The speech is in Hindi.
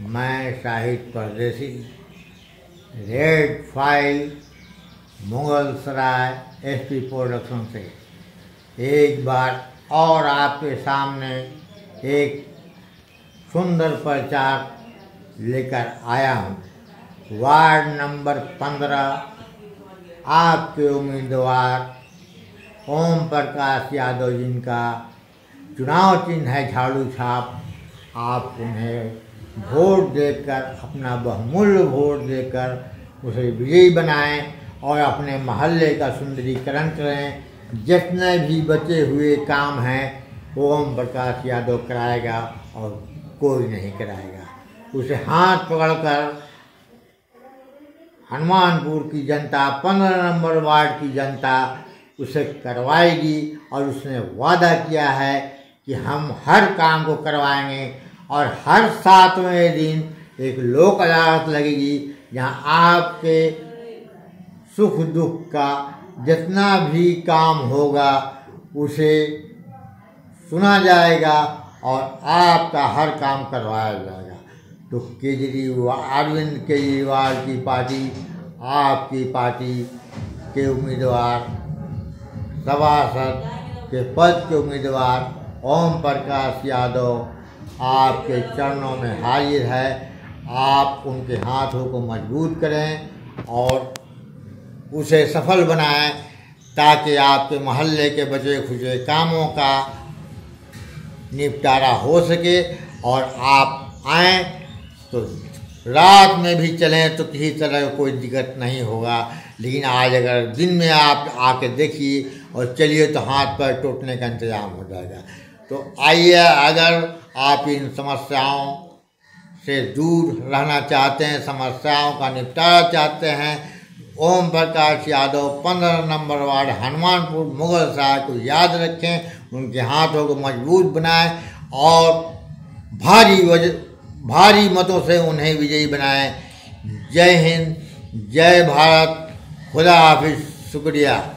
मैं Shahid Pardesi, red file, Mughal Sarai SP production से। एक बार और आपके सामने एक सुंदर प्रचार लेकर आया हूँ। वार्ड नंबर पंद्रह, आपके उम्मीदवार ओम प्रकाश यादव जिनका चुनाव चिन्ह है झाड़ू छाप। आप उन्हें वोट देकर, अपना बहुमूल्य वोट देकर उसे विजयी बनाएँ और अपने महल्ले का सुंदरीकरण करें। जितने भी बचे हुए काम हैं, ओम प्रकाश यादव कराएगा और कोई नहीं कराएगा। उसे हाथ पकड़कर हनुमानपुर की जनता, पंद्रह नंबर वार्ड की जनता उसे करवाएगी और उसने वादा किया है कि हम हर काम को करवाएँगे। और हर सातवें दिन एक लोक अदालत लगेगी, जहाँ आपके सुख दुख का जितना भी काम होगा, उसे सुना जाएगा और आपका हर काम करवाया जाएगा। तो केजरीवाल, अरविंद केजरीवाल की पार्टी, आपकी पार्टी के उम्मीदवार, सभासद के पद के उम्मीदवार, ओम प्रकाश यादव आपके चरणों में हाजिर है। आप उनके हाथों को मज़बूत करें और उसे सफल बनाएँ ताकि आपके मोहल्ले के बचे खुचे कामों का निपटारा हो सके और आप आए तो रात में भी चलें तो किसी तरह कोई दिक्कत नहीं होगा। लेकिन आज अगर दिन में आप आके देखिए और चलिए तो हाथ पैर टूटने का इंतज़ाम हो जाएगा। तो आइए अगर आप इन समस्याओं से दूर रहना चाहते हैं, समस्याओं का निपटारा चाहते हैं। ओम प्रकाश यादव, पंद्रह नंबर वार्ड, हनुमानपुर, मुगल साहब को याद रखें, उनके हाथों को मज़बूत बनाएँ और भारी वज, भारी मतों से उन्हें विजयी बनाएँ। जय हिंद, जय भारत, खुदा हाफिज, शुक्रिया।